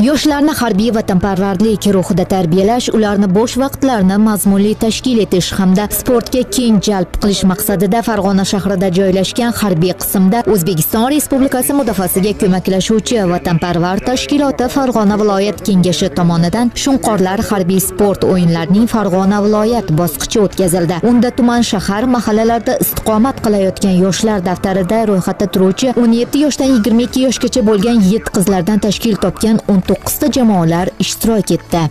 yoshlarni harbiy vatanparvarlik ruhida tarbiyalash ularni bo'sh vaqtlarini mazmunli tashkil etish hamda sportga keng jalb qilish maqsadida farg'ona shahrida joylashgan harbiy qismda o'zbekiston respublikasi mudofaasiga ko'maklashuvchi vatanparvar tashkiloti farg'ona viloyat kengashi tomonidan shunqorlar harbiy sport o'yinlarining farg'ona viloyat bosqichi o'tkazildi. Unda tuman shahar mahallalarda istiqomat qilayotgan yoshlar daftarida ro'yxatda turuvchi 17 yoshdan 22 yoshgacha bo'lgan 7 qizlardan tashkil topgan o'n ta jamoalar ishtirok etdi.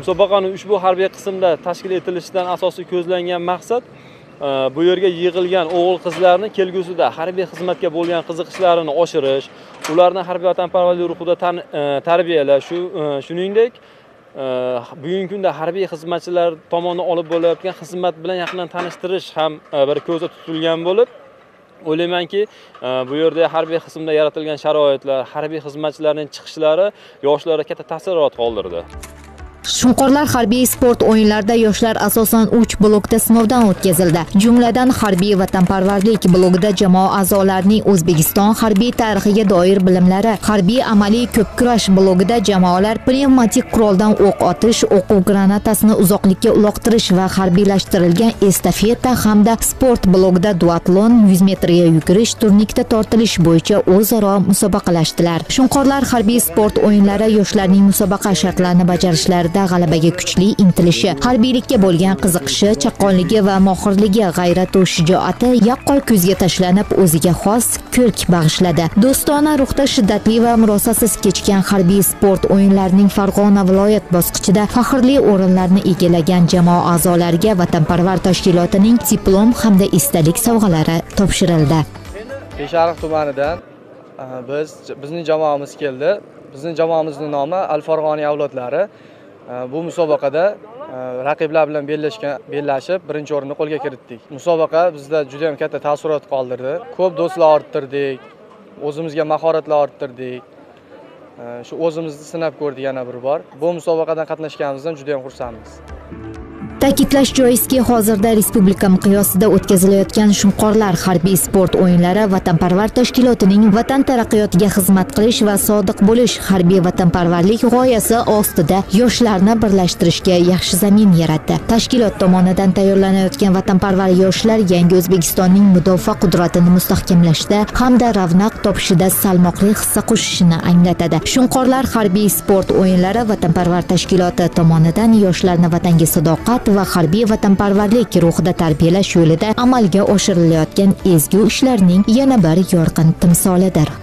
musobaqani ushbu harbiy qismda tashkil etilishidan asosiy ko'zlangan maqsad e, bu yerga yig'ilgan o'g'il qizlarni kelgusida harbiy xizmatga bo'lgan qiziqishlarini oshirish ularni harbiy vatanparvarlik ruhida e, tarbiyalash shu e, shuningdek bugungi kunda harbiy xizmatchilar tomonidan olib bo'layotgan xizmat bilan yaqindan tanishtirish ham bir ko'zda tutilgan bo'lib o'ylaymanki e, bu yerda harbiy qismda yaratilgan sharoitlar harbiy xizmatchilarning chiqishlari yoshlarga katta taassurot qoldirdi. Shunqorlar harbiy sport o'yinlarida yoshlar asosan uch blokda sinovdan o'tkazildi. Jumladan harbiy vatanparvarlik blogida jamoa a'zolarining O'zbekiston harbiy tarixiga doir bilimlari, harbiy amaliy ko'p kurash blogida jamoalar pnevmatik quroldan o'q otish, o'quv granatasini uzoqlikka uloqtirish va harbiylashtirilgan estafeta hamda sport blogida duatlon, 100 metrga yugurish, turnikda tortilish bo'yicha o'zaro musobaqalashdilar. Shunqorlar harbiy sport o'yinlari yoshlarning musobaqa shartlarini bajarishlari yoshlarda g'alabaga kuchli intilishi harbiylikka bo'lgan qiziqishi chaqqonligi va mohirligi g'ayratu shijoati yaqqol ko'zga tashlanib o'ziga xos ko'rk bag'ishladi. Do'stona ruhda shiddatli va murosasiz kechgan harbiy sport o'yinlarining farg'ona viloyat bosqichida faxrli o'rinlarni egallagan jamoa a'zolariga vatanparvar tashkilotining diplom hamda esdalik sovg'alari topshirildi. Beshariq tumanidan biz bizning jamoamiz keldi. Bizning jamoamizning nomi al farg'oniy avlodlari. Bu musobaqada e, raqiblar bilan bellashgan bellashib birinchi o'rinni qo'lga kiritdik. Musobaqa bizda juda yam katta taassurot qoldirdi. Ko'p do'stlar orttirdik o'zimizga mahoratlar orttirdik. Shu o'zimizni sinab ko'rdik yana bir bor. Bu musobaqadan qatnashganimizdan juda yam xursandmiz. Ta'kidlash joizki, hozirda respublika miqyosida o'tkazilayotgan Shunqorlar harbiy sport o'yinlari vatanparvar tashkilotining vatan taraqqiyotiga xizmat qilish va sodiq bo'lish harbiy vatanparvarlik g'oyasi ostida yoshlarni birlashtirishga yaxshi zamin yaratdi. Tashkilot tomonidan tayyorlanayotgan vatanparvar yoshlar yangi O'zbekistonning mudofaa qudratini mustahkamlashda hamda ravnaq topishida salmoqli hissa qo'shishini anglatadi. Shunqorlar harbiy sport o'yinlari vatanparvar tashkiloti tomonidan yoshlarni vatanga sadoqat va harbiy vatanparvarlik ruhida tarbiyalash yo'lida amalga oshirilayotgan ezgu ishlarning yana bir yorqin timsolidir.